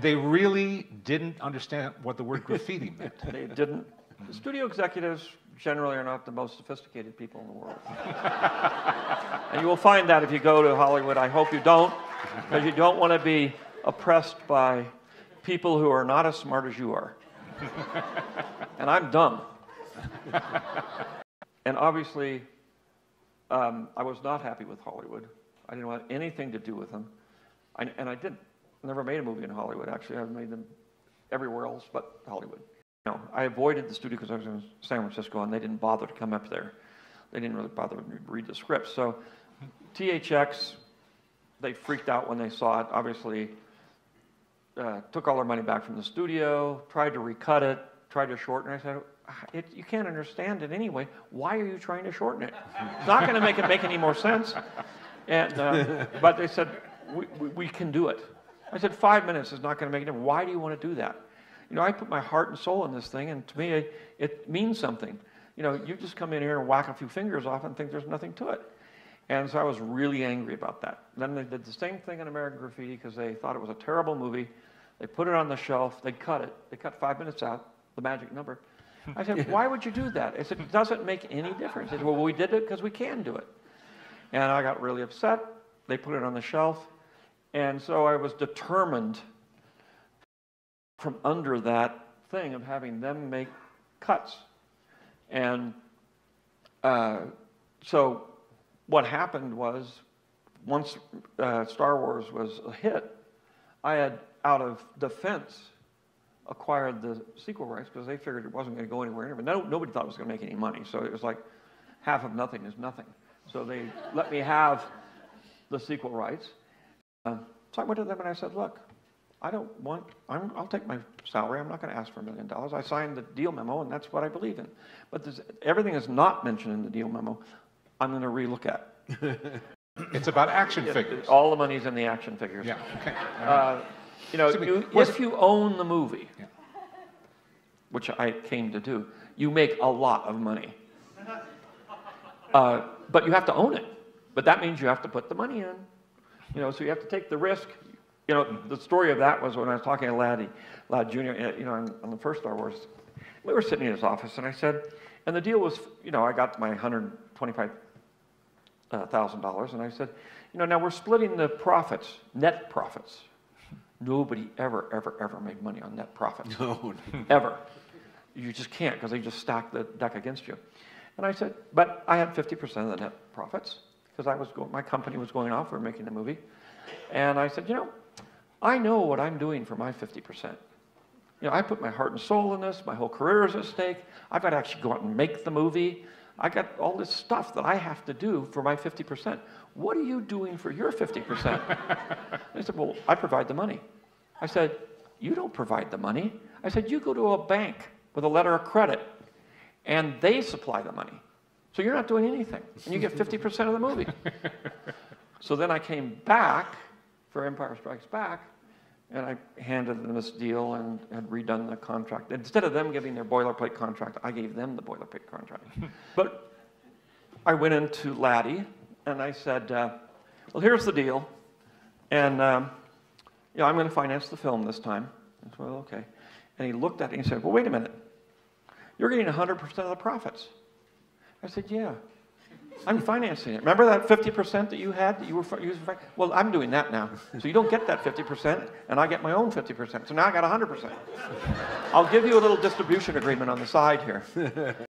they really didn't understand what the word graffiti meant. They didn't. The studio executives generally are not the most sophisticated people in the world. and you will find that if you go to Hollywood. I hope you don't, because you don't want to be oppressed by people who are not as smart as you are. and I'm dumb. and obviously, um, I was not happy with Hollywood. I didn't want anything to do with them. I, and I didn't. Never made a movie in Hollywood, actually. I've made them everywhere else but Hollywood. No, I avoided the studio because I was in San Francisco and they didn't bother to come up there. They didn't really bother to read the script. So THX, they freaked out when they saw it. Obviously, uh, took all their money back from the studio, tried to recut it, tried to shorten it. I said, it, you can't understand it anyway. Why are you trying to shorten it? It's not going to make it make any more sense. And, uh, but they said, we, we, we, can do it. I said, five minutes is not going to make a difference. Why do you want to do that? You know, I put my heart and soul in this thing, and to me, it, it means something. You know, you just come in here and whack a few fingers off and think there's nothing to it. And so I was really angry about that. Then they did the same thing in American Graffiti because they thought it was a terrible movie. They put it on the shelf. They cut it. They cut five minutes out, the magic number. I said, why would you do that? I said, it doesn't make any difference. They said, well, we did it because we can do it. And I got really upset. They put it on the shelf. And so I was determined from under that thing of having them make cuts. And uh, so what happened was once uh, Star Wars was a hit, I had, out of defense, acquired the sequel rights because they figured it wasn't going to go anywhere. No, nobody thought it was going to make any money. So it was like half of nothing is nothing. So they let me have the sequel rights. Uh, so I went to them and I said, look, I don't want, i will take my salary. I'm not going to ask for a million dollars. I signed the deal memo and that's what I believe in. But everything is not mentioned in the deal memo. I'm going to relook at. it's about action figures. All the money's in the action figures. Yeah, okay. Uh, you know, so you, if you own the movie, yeah. which I came to do, you make a lot of money. Uh, but you have to own it. But that means you have to put the money in. You know, so you have to take the risk. You know, the story of that was when I was talking to Laddie, Ladd Jr., you know, on, on the first Star Wars, we were sitting in his office and I said, and the deal was, you know, I got my $125,000 uh, and I said, you know, now we're splitting the profits, net profits. Nobody ever, ever, ever made money on net profits. No. ever. You just can't because they just stack the deck against you. And I said, but I had 50% of the net profits because I was going, my company was going off. We were making a movie. And I said, you know, I know what I'm doing for my 50%. You know, I put my heart and soul in this. My whole career is at stake. I've got to actually go out and make the movie. I got all this stuff that I have to do for my 50%. What are you doing for your 50%? I said, well, I provide the money. I said, you don't provide the money. I said, you go to a bank with a letter of credit and they supply the money. So you're not doing anything, and you get 50% of the movie. so then I came back for Empire Strikes Back, and I handed them this deal and had redone the contract. Instead of them giving their boilerplate contract, I gave them the boilerplate contract. but I went into Laddie, and I said, uh, well, here's the deal, and um, you know, I'm going to finance the film this time. I said, well, okay. And he looked at it and he said, well, wait a minute. You're getting 100% of the profits. I said, yeah. I'm financing it. Remember that 50% that you had that you were using? Well, I'm doing that now. So you don't get that 50%, and I get my own 50%. So now I got 100%. I'll give you a little distribution agreement on the side here.